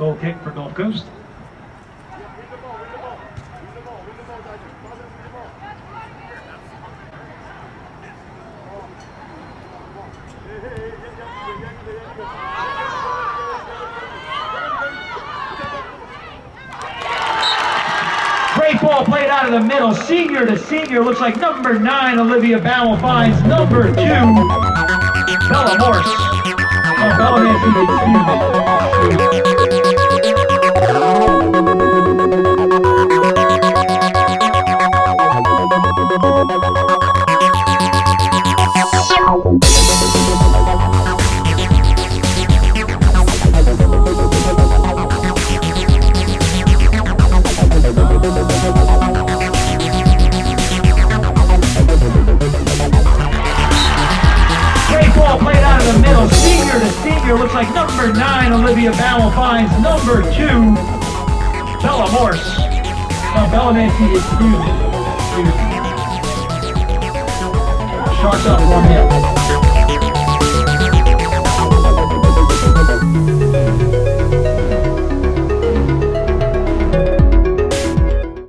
Goal kick for Gulf Coast. Great ball played out of the middle. Senior to senior. Looks like number nine, Olivia Bowell finds number two, Bella Morse. Oh, Bella Mancini, Senior. Looks like number nine, Olivia Bowell finds number two, Bella Morse. Oh, Bella Mancini. Excuse me. Sharks up one hit.